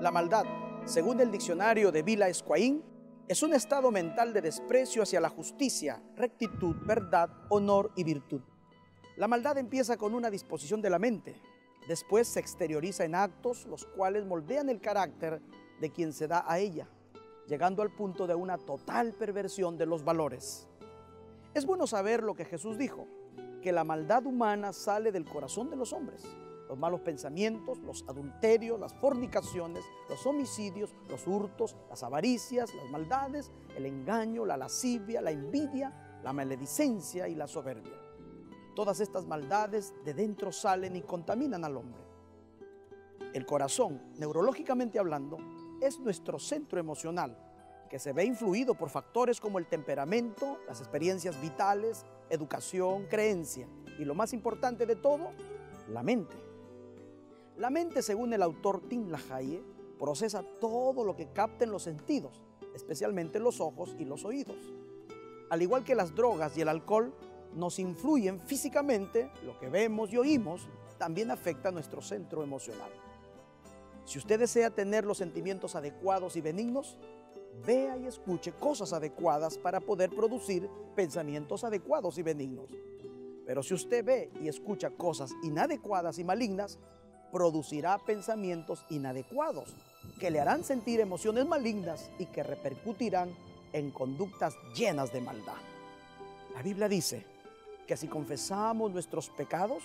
La maldad, según el diccionario de Vila Escuaín, es un estado mental de desprecio hacia la justicia, rectitud, verdad, honor y virtud. La maldad empieza con una disposición de la mente, después se exterioriza en actos los cuales moldean el carácter de quien se da a ella, llegando al punto de una total perversión de los valores. Es bueno saber lo que Jesús dijo, que la maldad humana sale del corazón de los hombres. Los malos pensamientos, los adulterios, las fornicaciones, los homicidios, los hurtos, las avaricias, las maldades, el engaño, la lascivia, la envidia, la maledicencia y la soberbia. Todas estas maldades de dentro salen y contaminan al hombre. El corazón, neurológicamente hablando, es nuestro centro emocional, que se ve influido por factores como el temperamento, las experiencias vitales, educación, creencia y lo más importante de todo, la mente. La mente, según el autor Tim LaHaye, procesa todo lo que capten los sentidos, especialmente los ojos y los oídos. Al igual que las drogas y el alcohol nos influyen físicamente, lo que vemos y oímos también afecta nuestro centro emocional. Si usted desea tener los sentimientos adecuados y benignos, vea y escuche cosas adecuadas para poder producir pensamientos adecuados y benignos. Pero si usted ve y escucha cosas inadecuadas y malignas, producirá pensamientos inadecuados que le harán sentir emociones malignas y que repercutirán en conductas llenas de maldad. La Biblia dice que si confesamos nuestros pecados,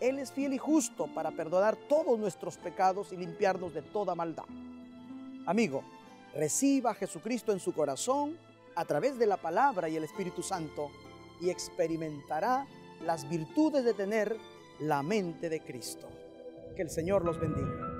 él es fiel y justo para perdonar todos nuestros pecados y limpiarnos de toda maldad. Amigo, reciba a Jesucristo en su corazón a través de la palabra y el Espíritu Santo y experimentará las virtudes de tener la mente de Cristo. Que el Señor los bendiga.